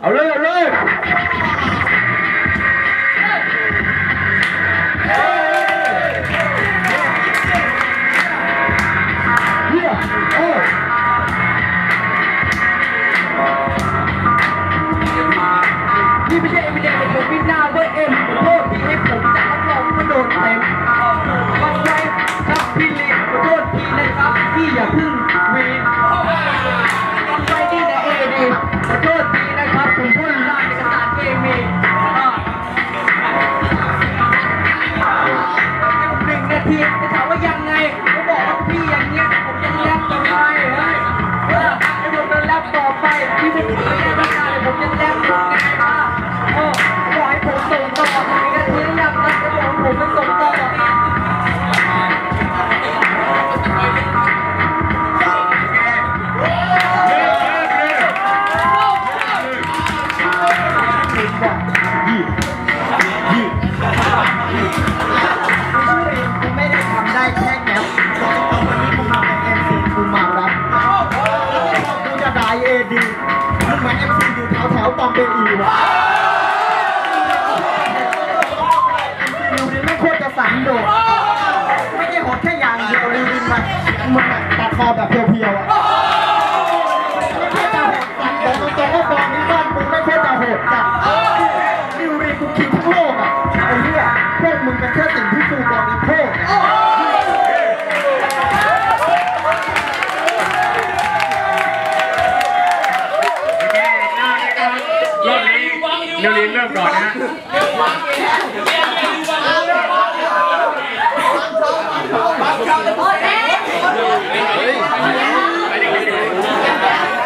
เอาเลยเอาเลยพี่ไม่ใช่เอ็มเดเป็นผมพิหน้าเว้ยเอ็มขอโทษทีให้ผมจะรับรองว่าโดนเต็มฟังไว้ครับพี่เล็กขอโทษทีนะครับพี่อย่าพึ่ง Thank you. เบอีวะริวดินไม่โคตรจะสันโดษไม่ได้หดแค่อย่างเดียวริวดินมันมึงอะตัดคอแบบเพียวๆอะ เร็วลินเริ่มก่อนนะฮะ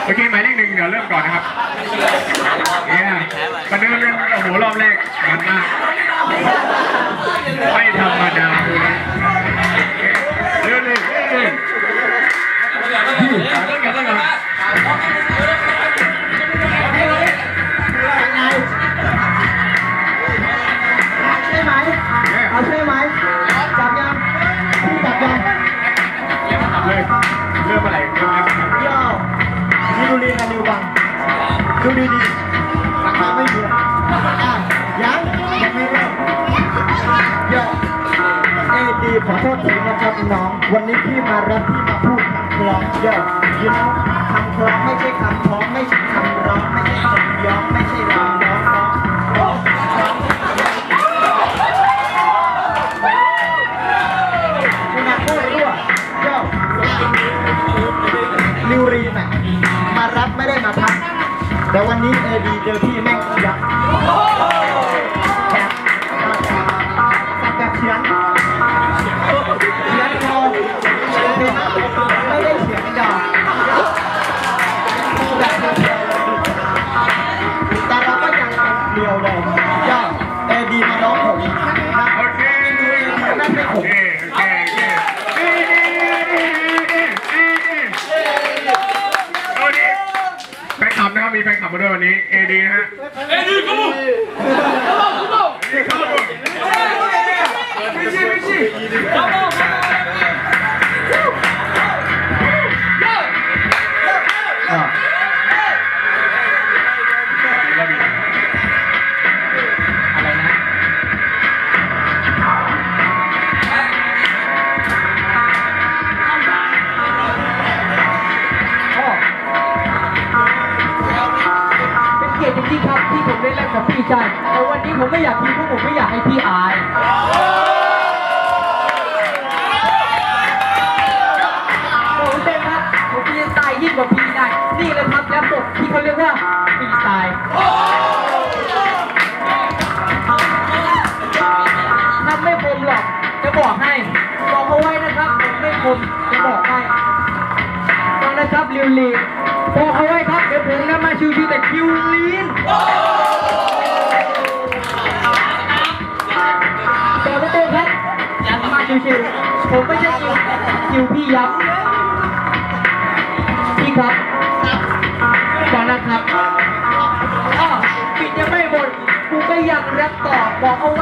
เมื่อกี้หมายเลขหนึ่งเดี๋ยวเริ่มก่อนนะครับเนี่ยประเดิมกันโอ้โหรอบแรกมันมาก ไม่ธรรมดาเร็ว ดูดีดีราคาไม่เยอะอะยังยังไม่เริ่มย่อเอดีขอโทษทีนะครับน้อง วันนี้พี่มารับพี่มาพูดคำคลองเย่อยินคำคลองไม่ใช่คำพ้องไม่ใช่คำร้องไม่ใช่คำย้องไม่ใช่รำร้องร้องร้องร้องคุณนักพูดรั่วย่อนิวรีนอะ แต่วันนี้เอดีเจอพี่แม่งยับแบบแบบเฉียงเฉียงคอไม่ได้เฉียงดอกแบบเดียวแต่เราก็ยังเดียวเลยย่อ นคลับนะครับมีแฟนคลับมาด้วยวันนี้ เอดีนะฮะ เอดีกูเข้ ได้เล่นกับพี่ชายแต่วันนี้ผมไม่อยากพีเพราะผมไม่อยากให้พี่อายผมเต็มครับผมจะตายยิ่งกว่าพี่ได้ นี่เลยครับแล้วบทที่เขาเรียกว่าฟรีสไตล์ทำไม่คมหรอก จะบอกให้ บอกเอาไว้นะครับผมไม่คมจะบอกให้ฟังนะครับลิวลี บอกเอาไว้ครับ เดี๋ยวผมนะมาชิวๆแต่คิวลีนต่อไปเต้ครับอย่ามาชิวๆผมไม่ใช่คิวคิวพี่ยับพี่ครับฟังนะครับอ้าวปิดยังไม่หมดกูก็ยังแรปต่อบอกเอาไว้